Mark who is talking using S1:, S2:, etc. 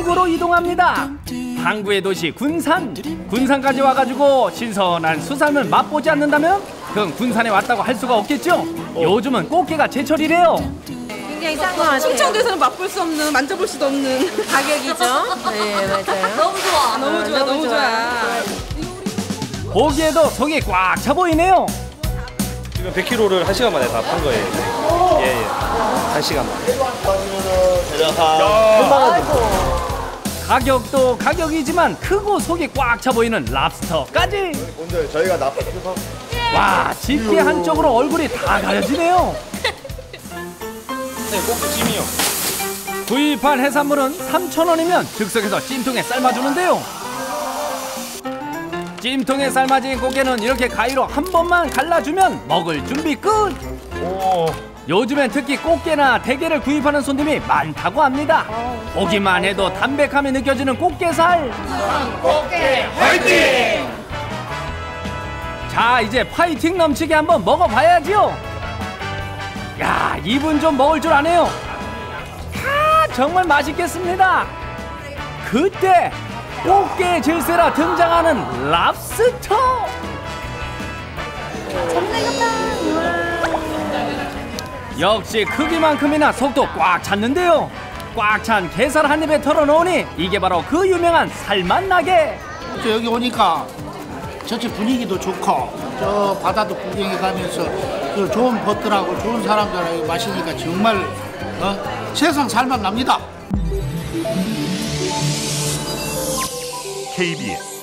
S1: 항구로 이동합니다. 항구의 도시 군산. 군산까지 와가지고 신선한 수산을 맛보지 않는다면 그건 군산에 왔다고 할 수가 없겠죠. 요즘은 꽃게가 제철이래요.
S2: 굉장히 싼거 같아요.
S3: 충청도에서는 맛볼 수 없는 만져볼 수도 없는
S2: 가격이죠. 네, 맞아요.
S3: 너무 좋아 너무 좋아 너무 좋아
S1: 보기에도 속이 꽉 차 보이네요.
S4: 지금 100kg를 한 시간 만에 다 판 거예요. 예, 예. 한 시간 만에.
S1: 가격도 가격이지만 크고 속이 꽉 차 보이는 랍스터까지.
S5: 오늘 저희가 납품해서
S1: 와, 집게 한쪽으로 얼굴이 다 가려지네요.
S4: 네, 꼭지찜이요.
S1: 구입한 해산물은 3,000원이면 즉석에서 찜통에 삶아주는데요. 찜통에 삶아진 고개는 이렇게 가위로 한 번만 갈라주면 먹을 준비 끝! 요즘엔 특히 꽃게나 대게를 구입하는 손님이 많다고 합니다. 보기만 해도 담백함이 느껴지는 꽃게살. 꽃게 화이팅! 자, 이제 파이팅 넘치게 한번 먹어봐야지요. 야, 이분 좀 먹을 줄 아네요. 아, 정말 맛있겠습니다. 그때 꽃게 질세라 등장하는 랍스터. 역시 크기만큼이나 속도 꽉 찼는데요. 꽉 찬 게살 한 입에 털어놓으니 이게 바로 그 유명한 살맛 나게.
S6: 저 여기 오니까 전체 분위기도 좋고 저 바다도 구경해 가면서 그 좋은 벗들하고 좋은 사람들하고 마시니까 정말 어? 세상 살만 납니다.
S7: KBS